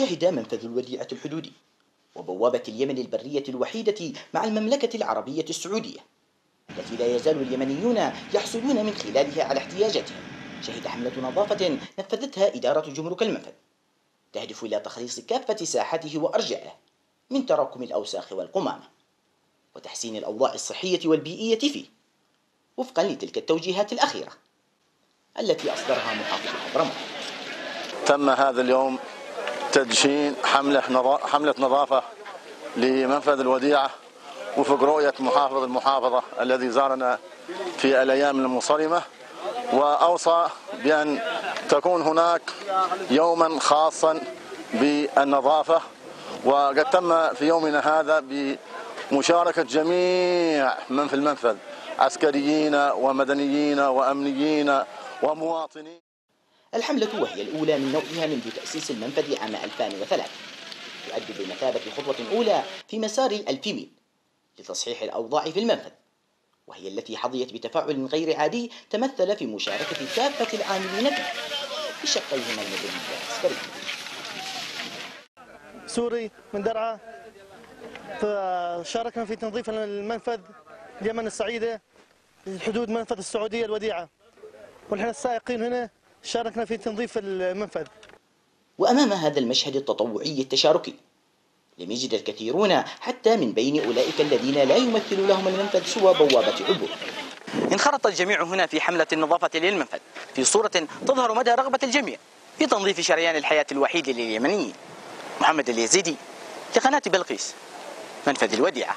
شهد منفذ الوديعة الحدودي وبوابة اليمن البرية الوحيدة مع المملكة العربية السعودية التي لا يزال اليمنيون يحصلون من خلالها على احتياجاتهم. شهد حملة نظافة نفذتها إدارة جمرك المنفذ تهدف إلى تخليص كافة ساحته وأرجائه من تراكم الأوساخ والقمامة وتحسين الأوضاع الصحية والبيئية فيه وفقا لتلك التوجيهات الأخيرة التي أصدرها محافظ حضرموت تم هذا اليوم تدشين حملة حملة نظافة لمنفذ الوديعة وفق رؤية محافظ المحافظة الذي زارنا في الأيام المنصرمة وأوصى بأن تكون هناك يوما خاصا بالنظافة وقد تم في يومنا هذا بمشاركة جميع من في المنفذ عسكريين ومدنيين وأمنيين ومواطنين. الحملة وهي الأولى من نوعها منذ تأسيس المنفذ عام 2003 تؤدي بمثابة خطوة أولى في مسار الألف ميل لتصحيح الأوضاع في المنفذ وهي التي حظيت بتفاعل غير عادي تمثل في مشاركة كافة العاملين فيه بشقيهما المدني والعسكري سوري من درعا. شاركنا في تنظيف المنفذ اليمن السعيدة حدود منفذ السعودية الوديعة. ونحن السائقين هنا شاركنا في تنظيف المنفذ. وأمام هذا المشهد التطوعي التشاركي لم يجد الكثيرون حتى من بين أولئك الذين لا يمثل لهم المنفذ سوى بوابة عبور. انخرط الجميع هنا في حملة النظافة للمنفذ في صورة تظهر مدى رغبة الجميع في تنظيف شريان الحياة الوحيد لليمنيين. محمد اليزيدي لقناة بلقيس منفذ الوديعة.